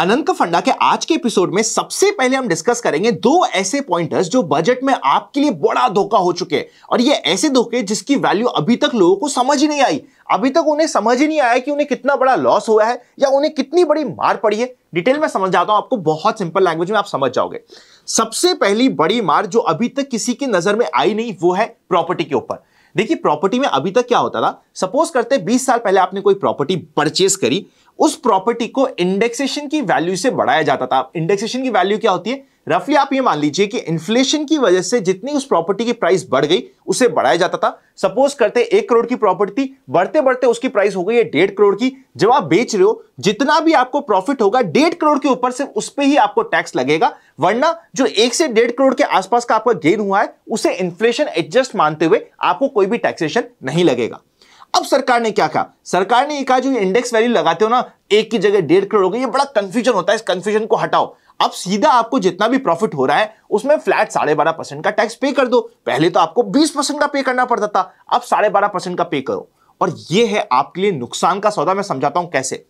अनंत फंडा के आज के एपिसोड में सबसे पहले हम डिस्कस करेंगे दो ऐसे पॉइंटर्स जो बजट में आपके लिए बड़ा धोखा हो चुके हैं। और ये ऐसे धोखे जिसकी वैल्यू अभी तक लोगों को समझ ही नहीं आई। अभी तक उन्हें समझ ही नहीं आया कि उन्हें कितना बड़ा लॉस हुआ है या उन्हें कितनी बड़ी मार पड़ी है। डिटेल में समझ जाता हूँ आपको बहुत सिंपल लैंग्वेज में आप समझ जाओगे। सबसे पहली बड़ी मार जो अभी तक किसी की नज़र में आई नहीं, वो है प्रॉपर्टी के ऊपर। देखिए प्रॉपर्टी में अभी तक क्या होता था? सपोज़ करते 20 साल पहले आपने कोई प्रॉपर्टी परचेस करी, उस प्रॉपर्टी को इंडेक्सेशन की वैल्यू से बढ़ाया जाता था। इंडेक्सेशन की वैल्यू क्या होती है? रफली आप ये मान लीजिए कि इन्फ्लेशन की वजह से जितनी उस प्रॉपर्टी की प्राइस बढ़ गई, उसे बढ़ाया जाता था। सपोज़ करते एक करोड़ की प्रॉपर्टी थी बढ़ते बढ़ते उसकी प्राइस हो गई है डेढ़ करोड़ की। जब आप बेच रहे हो, जितना भी आपको प्रॉफिट होगा, डेढ़ करोड़ के ऊपर से उस पर ही आपको टैक्स लगेगा। वरना जो एक से डेढ़ करोड़ के आसपास का आपका गेन हुआ है, उसे इन्फ्लेशन एडजस्ट मानते हुए आपको कोई भी टैक्सेशन नहीं लगेगा। अब सरकार ने क्या कहा? सरकार ने कहा, जो इंडेक्स वैल्यू लगाते हो ना, एक की जगह डेढ़ करोड़ हो गई, ये बड़ा कंफ्यूजन होता है। इस कंफ्यूजन को हटाओ। अब सीधा आपको जितना भी प्रॉफिट हो रहा है, उसमें फ्लैट साढ़े बारह परसेंट का टैक्स पे कर दो। पहले तो आपको बीस परसेंट का पे करना पड़ता था, अब साढ़े बारह परसेंट का पे करो। और ये है आपके लिए नुकसान का सौदा, मैं समझाता हूँ कैसे।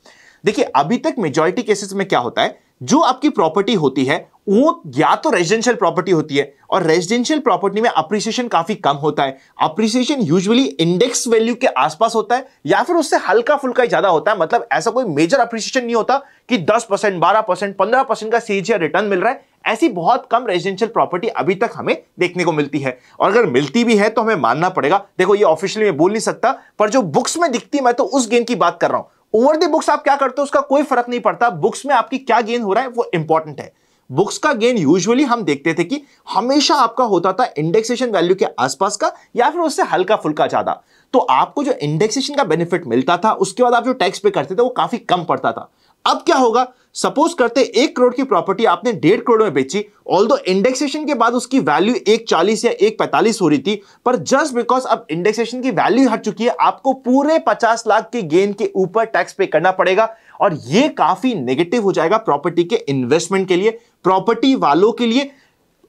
देखिए, अभी तक मेजोरिटी केसेस में क्या होता है, जो आपकी प्रॉपर्टी होती है वो या तो रेजिडेंशियल प्रॉपर्टी होती है और रेजिडेंशियल प्रॉपर्टी में अप्रिसिएशन काफ़ी कम होता है। अप्रिसिएशन यूजुअली इंडेक्स वैल्यू के आसपास होता है या फिर उससे हल्का फुल्का ज़्यादा होता है। मतलब ऐसा कोई मेजर अप्रिसिएशन नहीं होता कि 10 परसेंट, बारह परसेंट, पंद्रह परसेंट का सीजी रिटर्न मिल रहा है। ऐसी बहुत कम रेजिडेंशियल प्रॉपर्टी अभी तक हमें देखने को मिलती है। और अगर मिलती भी है तो हमें मानना पड़ेगा। देखो, ये ऑफिशियली मैं बोल नहीं सकता, पर जो बुक्स में दिखती है, मैं तो उस गेन की बात कर रहा हूँ। ओवर द बुक्स आप क्या करते हो? उसका कोई फ़र्क नहीं पड़ता। बुक्स में आपकी क्या गेन हो रहा है? वो इंपॉर्टेंट है। बुक्स का गेन यूजुअली हम देखते थे कि हमेशा आपका होता था इंडेक्सेशन वैल्यू के आसपास का या फिर उससे हल्का फुल्का ज़्यादा। तो आपको जो इंडेक्सेशन का बेनिफिट मिलता था, उसके बाद आप जो टैक्स पे करते थे, वो काफ़ी कम पड़ता था। अब क्या होगा? सपोज़ करते एक करोड़ की प्रॉपर्टी आपने डेढ़ करोड़ में बेची ऑल दो इंडेक्सेशन के बाद उसकी वैल्यू एक चालीस या एक पैंतालीस हो रही थी, पर जस्ट बिकॉज़ अब इंडेक्सेशन की वैल्यू हट चुकी है, आपको पूरे पचास लाख के गेन के ऊपर टैक्स पे करना पड़ेगा। और यह काफ़ी नेगेटिव हो जाएगा प्रॉपर्टी के इन्वेस्टमेंट के लिए प्रॉपर्टी वालों के लिए।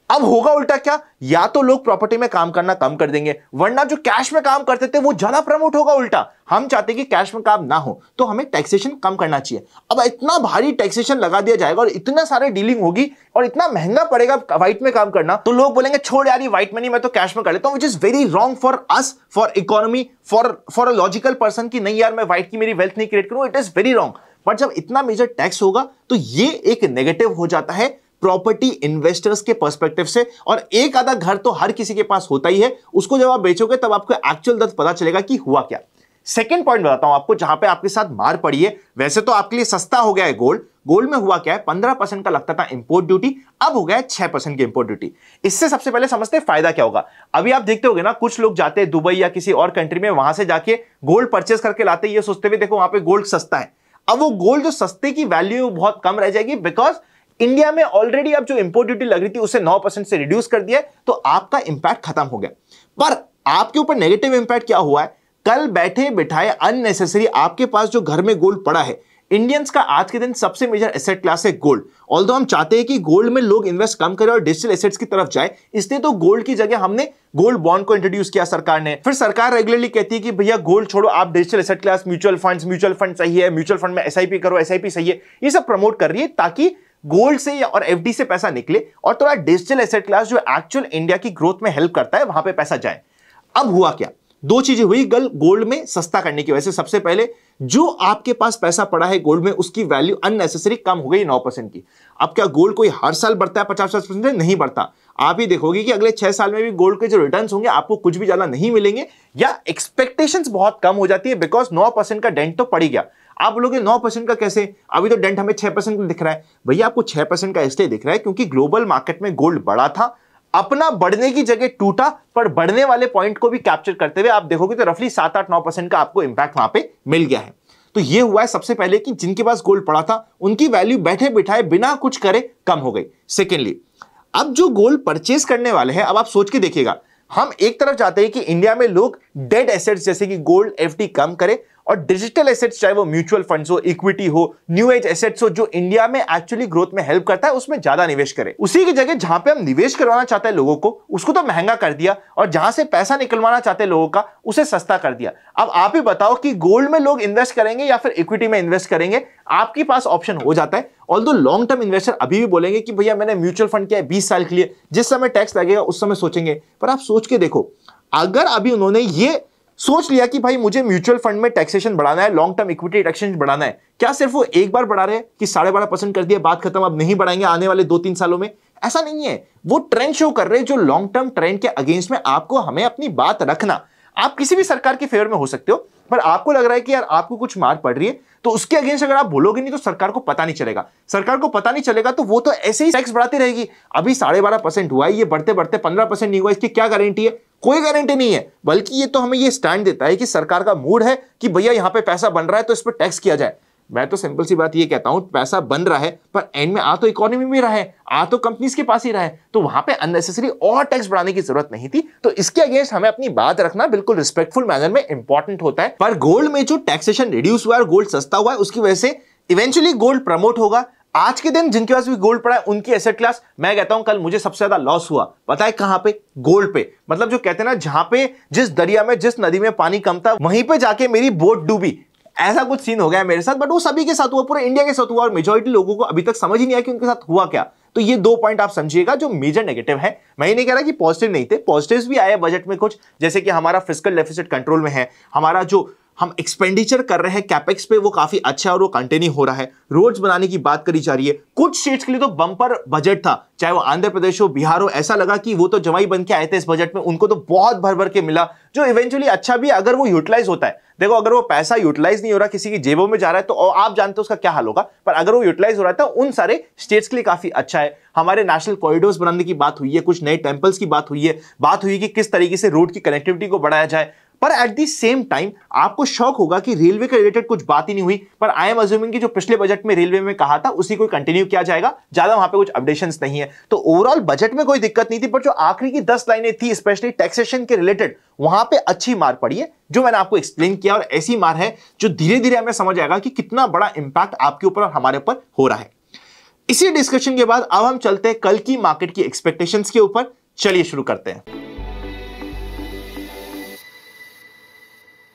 अब होगा उल्टा क्या? या तो लोग प्रॉपर्टी में काम करना कम कर देंगे, वरना जो कैश में काम करते थे, वो ज़्यादा प्रमोट होगा उल्टा। हम चाहते कि कैश में काम ना हो तो हमें टैक्सेशन कम करना चाहिए। अब इतना भारी टैक्सेशन लगा दिया जाएगा और इतना सारे डीलिंग होगी और इतना महँगा पड़ेगा व्हाइट में काम करना तो लोग बोलेंगे, छोड़ यार व्हाइट में नहीं मैं तो कैश में कर लेता हूँ which is very wrong for us for economy for for a logical person की नहीं यार, मैं व्हाइट की मेरी वेल्थ नहीं क्रिएट करूँ it is very wrong but जब इतना मेजर टैक्स होगा तो ये एक नेगेटिव हो जाता है प्रॉपर्टी इन्वेस्टर्स के पर्सपेक्टिव से। और एक आधा घर तो हर किसी के पास होता ही है। उसको जब आप बेचोगे, तब आपको एक्चुअल दर्द पता चलेगा कि हुआ क्या। सेकेंड पॉइंट बताता हूँ आपको, जहाँ पे आपके साथ मार पड़ी है। वैसे तो आपके लिए सस्ता हो गया है गोल्ड गोल्ड में हुआ क्या है? पंद्रह परसेंट का लगता था इंपोर्ट ड्यूटी अब हो गया है छह परसेंट की इंपोर्ट ड्यूटी इससे सबसे पहले समझते हैं फ़ायदा क्या होगा। अभी आप देखते होगे ना, कुछ लोग जाते हैं दुबई या किसी और कंट्री में, वहाँ से जाके गोल्ड परचेस करके लाते ये सोचते हुए देखो, वहाँ पे गोल्ड सस्ता है। अब वो गोल्ड जो सस्ते की वैल्यू बहुत कम रह जाएगी बिकॉज़ इंडिया में ऑलरेडी अब जो इंपोर्ट ड्यूटी लग रही थी, उसे 9 परसेंट से रिड्यूस कर दिया तो आपका इंपैक्ट खत्म हो गया। पर आपके ऊपर नेगेटिव इंपैक्ट क्या हुआ है? कल बैठे बिठाए अननेसेसरी आपके पास जो घर में गोल्ड पड़ा है इंडियंस का आज के दिन सबसे मेजर एसेट क्लास है गोल्ड ऑल हम चाहते हैं कि गोल्ड में लोग इन्वेस्ट कम करें और डिजिटल एसेट्स की तरफ़ जाए, इसलिए तो गोल्ड की जगह हमने गोल्ड बॉन्ड को इंट्रोड्यूस किया सरकार ने. फिर सरकार रेगुलरली कहती है कि भैया गोल्ड छोड़ो, आप digital asset class mutual fund mutual fund सही है म्यूचुअल फंड में एसआईपी करो एसआईपी सही है. ये सब प्रमोट कर रही है ताकि गोल्ड से या और एफडी से पैसा निकले और थोड़ा डिजिटल एसेट क्लास जो एक्चुअल इंडिया की ग्रोथ में हेल्प करता है, वहाँ पे पैसा जाए. अब हुआ क्या? दो चीज़ें हुई, गल गोल्ड में सस्ता करने की वजह से। सबसे पहले, जो आपके पास पैसा पड़ा है गोल्ड में, उसकी वैल्यू अननेसेसरी कम हो गई नौ परसेंट की। अब क्या गोल्ड कोई हर साल बढ़ता है पचास पचास परसेंट नहीं बढ़ता। आप ही देखोगे कि अगले छह साल में भी गोल्ड के जो रिटर्न होंगे, आपको कुछ भी ज़्यादा नहीं मिलेंगे, या एक्सपेक्टेशन बहुत कम हो जाती है बिकॉज़ नौ परसेंट का डेंट तो पड़ गया। आप बोलोगे नौ परसेंट का कैसे? अभी तो डेंट हमें छह परसेंट दिख रहा है। भैया, आपको छह परसेंट का इसलिए दिख रहा है क्योंकि ग्लोबल मार्केट में गोल्ड बढ़ा था अपना बढ़ने की जगह टूटा, पर बढ़ने वाले पॉइंट को भी कैप्चर करते हुए आप देखोगे तो रफली सात आठ नौ परसेंट का आपको इंपैक्ट वहाँ पे मिल गया है। तो ये हुआ है सबसे पहले कि जिनके पास गोल्ड पड़ा था, उनकी वैल्यू बैठे बिठाए बिना कुछ करे कम हो गई। सेकेंडली अब जो गोल्ड परचेस करने वाले हैं, अब आप सोच के देखिएगा, हम एक तरफ़ चाहते हैं कि इंडिया में लोग डेड एसेट्स जैसे कि गोल्ड, एफ़ कम करें और डिजिटल एसेट्स, चाहे वो म्यूचुअल फंड्स हो, इक्विटी हो, न्यू एज एसेट्स हो, जो इंडिया में एक्चुअली ग्रोथ में हेल्प करता है, उसमें ज़्यादा निवेश करें। उसी की जगह जहाँ पे हम निवेश करवाना चाहते हैं लोगों को, उसको तो महँगा कर दिया और जहाँ से पैसा निकलवाना चाहते हैं लोगों का, उसे सस्ता कर दिया। अब आप ही बताओ कि गोल्ड में लोग इन्वेस्ट करेंगे या फिर इक्विटी में इन्वेस्ट करेंगे, आपके पास ऑप्शन हो जाता है। ऑल दो लॉन्ग टर्म इन्वेस्टर अभी भी बोलेंगे कि भैया मैंने म्यूचुअल फंड किया है बीस साल के लिए, जिस समय टैक्स लगेगा उस समय सोचेंगे। पर आप सोच के देखो अगर अभी उन्होंने ये सोच लिया कि भाई मुझे म्यूचुअल फंड में टैक्सेशन बढ़ाना है लॉन्ग टर्म इक्विटी टैक्सेशन बढ़ाना है, क्या सिर्फ़ वो एक बार बढ़ा रहे हैं कि साढ़े बारह परसेंट कर दिया, बात खत्म, अब नहीं बढ़ाएँगे आने वाले दो तीन सालों में? ऐसा नहीं है। वो ट्रेंड शो कर रहे हैं जो लॉन्ग टर्म ट्रेंड के अगेंस्ट में आपको हमें अपनी बात रखना। आप किसी भी सरकार के फेवर में हो सकते हो, पर आपको लग रहा है कि यार आपको कुछ मार पड़ रही है तो उसके अगेंस्ट अगर आप बोलोगे नहीं तो सरकार को पता नहीं चलेगा। सरकार को पता नहीं चलेगा तो वो तो ऐसे ही टैक्स बढ़ाती रहेगी। अभी साढ़े बारह परसेंट हुआ है, ये बढ़ते बढ़ते पंद्रह परसेंट नहीं हुआ, इसकी क्या गारंटी है? कोई गारंटी नहीं है। बल्कि ये तो हमें ये स्टैंड देता है कि सरकार का मूड है कि भैया यहाँ पे पैसा बन रहा है तो इस पर टैक्स किया जाए। मैं तो सिंपल सी बात ये कहता हूँ, पैसा बन रहा है, पर एंड में आ तो इकोनॉमी में रहा है, आ तो कंपनीज़ के पास ही रहा है। तो वहाँ पे अननेसेसरी और टैक्स बढ़ाने की ज़रूरत नहीं थी। तो इसके अगेंस्ट हमें अपनी बात रखना बिल्कुल रिस्पेक्टफुल मैनर में इंपॉर्टेंट होता है। पर गोल्ड में जो टैक्सेशन रिड्यूस हुआ है गोल्ड सस्ता हुआ है, उसकी वजह से इवेंचुअली गोल्ड प्रमोट होगा। आज के दिन जिनके पास भी गोल्ड पड़ा है, उनकी एसेट क्लास मैं कहता हूँ, कल मुझे सबसे ज़्यादा लॉस हुआ। पता है कहाँ पे? गोल्ड पे। मतलब जो कहते हैं ना, जहाँ पे, जिस दरिया में, जिस नदी में पानी कम था, वहीं पे जाके मेरी बोट डूबी। ऐसा कुछ सीन हो गया मेरे साथ बट वो सभी के साथ हुआ, पूरे इंडिया के साथ हुआ, और मेजोरिटी लोगों को अभी तक समझ ही नहीं आया कि उनके साथ हुआ क्या। तो ये दो पॉइंट आप समझिएगा, जो मेजर नेगेटिव है। मैं ये नहीं कह रहा कि पॉजिटिव नहीं थे पॉजिटिव भी आए बजट में कुछ, जैसे कि हमारा फ़िज़िकल डेफिसिट कंट्रोल में है, हमारा जो हम एक्सपेंडिचर कर रहे हैं कैपेक्स पे वो काफ़ी अच्छा है और वो कंटिन्यू हो रहा है। रोड्स बनाने की बात करी जा रही है। कुछ स्टेट्स के लिए तो बंपर बजट था, चाहे वो आंध्र प्रदेश हो, बिहार हो, ऐसा लगा कि वो तो जवाई बन के आए थे इस बजट में, उनको तो बहुत भर भर के मिला, जो इवेंचुअली अच्छा भी अगर वो यूटिलाइज होता है। देखो, अगर वो पैसा यूटिलाइज नहीं हो रहा, किसी की जेबों में जा रहा है तो आप जानते हो उसका क्या हाल होगा, पर अगर वो यूटिलाइज हो रहा है तो उन सारे स्टेट्स के लिए काफ़ी अच्छा है। हमारे नेशनल कॉरिडोर्स बनाने की बात हुई है, कुछ नए टेम्पल्स की बात हुई है, बात हुई कि किस तरीके से रोड की कनेक्टिविटी को बढ़ाया जाए। पर एट दी सेम टाइम आपको शौक होगा कि रेलवे के रिलेटेड कुछ बात ही नहीं हुई, पर आई एम अज्यूमिंग कि जो पिछले बजट में रेलवे में कहा था, उसी को कंटिन्यू किया जाएगा, ज़्यादा वहाँ पे कुछ अपडेशन नहीं है। तो ओवरऑल बजट में कोई दिक्कत नहीं थी पर जो आखिरी की दस लाइनें थी स्पेशली टैक्सेशन के रिलेटेड वहाँ पे अच्छी मार पड़ी है, जो मैंने आपको एक्सप्लेन किया, और ऐसी मार है, जो धीरे धीरे हमें समझ आएगा कि कितना बड़ा इंपैक्ट आपके ऊपर और हमारे ऊपर हो रहा है। इसी डिस्कशन के बाद अब हम चलते हैं कल की मार्केट की एक्सपेक्टेशंस के ऊपर। चलिए शुरू करते हैं।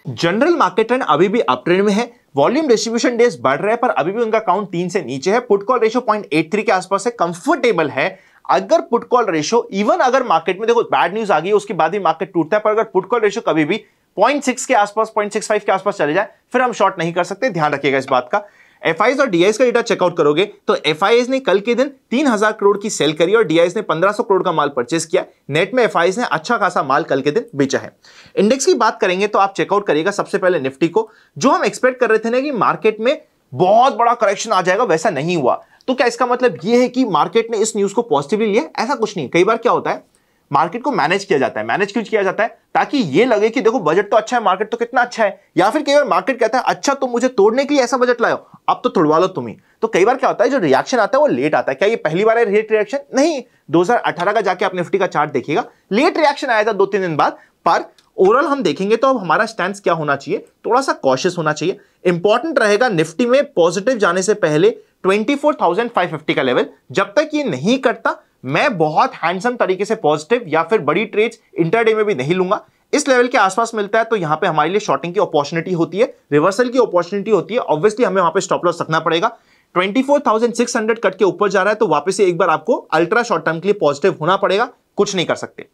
जनरल मार्केट ट्रेंड अभी भी अप ट्रेंड में है। वॉल्यूम डिस्ट्रीब्यूशन डेज़ बढ़ रहे हैं, पर अभी भी उनका काउंट तीन से नीचे है। Put call ratio point eight three के आसपास है कंफर्टेबल है। अगर पुट कॉल रेशो इवन अगर मार्केट में देखो बैड न्यूज़ आ गई, उसके बाद ही मार्केट टूटता है, पर अगर पुट कॉल रेशो कभी भी पॉइंट सिक्स के आसपास पॉइंट सिक्स फाइव के आसपास चले जाए, फिर हम शॉर्ट नहीं कर सकते। ध्यान रखिएगा इस बात का। एफ़ और डीआईएस का डेटा चेकआउट करोगे तो एफ़ ने कल के दिन तीन हज़ार करोड़ की सेल करी और डीआईएस ने पंद्रह सौ करोड़ का माल परचेस किया। नेट में एफ़ ने अच्छा खासा माल कल के दिन बेचा है। इंडेक्स की बात करेंगे तो आप चेकआउट करिएगा सबसे पहले निफ्टी को। जो हम एक्सपेक्ट कर रहे थे ना कि मार्केट में बहुत बड़ा करेक्शन आ जाएगा, वैसा नहीं हुआ। तो क्या इसका मतलब यह है कि मार्केट ने इस न्यूज़ को पॉजिटिवली लिया? ऐसा कुछ नहीं। कई बार क्या होता है मार्केट को मैनेज किया जाता है। मैनेज क्यों किया जाता है? ताकि ये लगे कि देखो बजट तो अच्छा है मार्केट तो कितना अच्छा है। या फिर कई बार मार्केट कहता है अच्छा तो मुझे तोड़ने के लिए ऐसा बजट लाओ अब तो तोड़वा लो तुम्हें। तो कई बार क्या होता है जो रिएक्शन आता है वो लेट आता है। क्या ये पहली बार है लेट रिएक्शन नहीं 2018 का जाके आप निफ्टी का चार्ट देखिएगा। लेट रिएक्शन आया था दो तीन दिन बाद पर ओवरऑल हम देखेंगे तो अब हमारा स्टैंड क्या होना चाहिए? थोड़ा सा कॉशियस होना चाहिए। इंपॉर्टेंट रहेगा निफ्टी में पॉजिटिव जाने से पहले 24,550 का लेवल जब तक ये नहीं करता मैं बहुत हैंडसम तरीके से पॉजिटिव या फिर बड़ी ट्रेड्स इंटरडे में भी नहीं लूँगा। इस लेवल के आसपास मिलता है तो यहाँ पे हमारे लिए शॉर्टिंग की अपॉर्चुनिटी होती है रिवर्सल की अपॉर्चुनिटी होती है। ऑब्वियसली हमें वहाँ पे स्टॉप लॉस रखना पड़ेगा। 24,600 कट के ऊपर जा रहा है तो वापस से एक बार आपको अल्ट्रा शॉर्ट टर्म के लिए पॉजिटिव होना पड़ेगा कुछ नहीं कर सकते।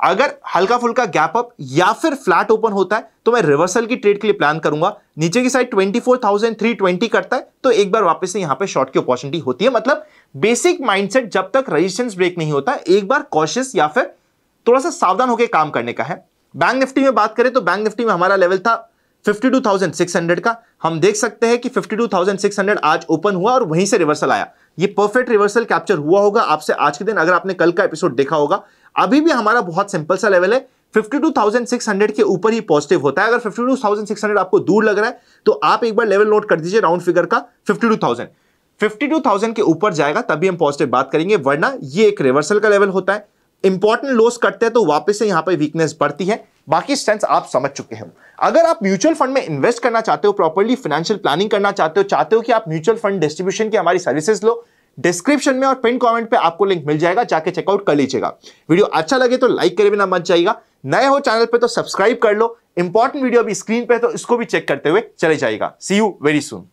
अगर हल्का फुल्का गैप अप या फिर फ्लैट ओपन होता है तो मैं रिवर्सल की ट्रेड के लिए प्लान करूँगा। नीचे की साइड 24,320 करता है तो एक बार वापस से यहाँ पे शॉर्ट की अपॉर्चुनिटी होती है। मतलब बेसिक माइंडसेट जब तक रेजिस्टेंस ब्रेक नहीं होता एक बार कॉशियस या फिर थोड़ा सा सावधान होकर काम करने का है। बैंक निफ्टी में बात करें तो बैंक निफ्टी में हमारा लेवल था 52,600 का। हम देख सकते हैं कि 52,600 आज ओपन हुआ और वहीं से रिवर्सल आया। ये परफेक्ट रिवर्सल कैप्चर हुआ होगा आपसे आज के दिन अगर आपने कल का एपिसोड देखा होगा। अभी भी हमारा बहुत सिंपल सा लेवल है। 52,600 के ऊपर ही पॉजिटिव होता है। अगर 52,600 आपको दूर लग रहा है तो आप एक बार लेवल नोट कर दीजिए राउंड फिगर का 52,000 52,000 के ऊपर जाएगा तभी हम पॉजिटिव बात करेंगे वरना ये एक रिवर्सल का लेवल होता है। इंपॉर्टेंट लॉस करते हैं तो वापस से यहाँ पर वीकनेस बढ़ती है। बाकी स्ट्रेंथ आप समझ चुके हो। अगर आप म्यूचुअल फंड में इन्वेस्ट करना चाहते हो प्रॉपरली फाइनेंशियल प्लानिंग करना चाहते हो चाहते हो कि आप म्यूचुअल फंड डिस्ट्रीब्यूशन की हमारी सर्विसेज़ लो डिस्क्रिप्शन में और पिन कमेंट पे आपको लिंक मिल जाएगा, जाके चेकआउट कर लीजिएगा। वीडियो अच्छा लगे तो लाइक करे बिना मत जाएगा नए हो चैनल पे तो सब्सक्राइब कर लो। इंपॉर्टेंट वीडियो अभी स्क्रीन पे तो इसको भी चेक करते हुए चले जाएगा सी यू वेरी सुन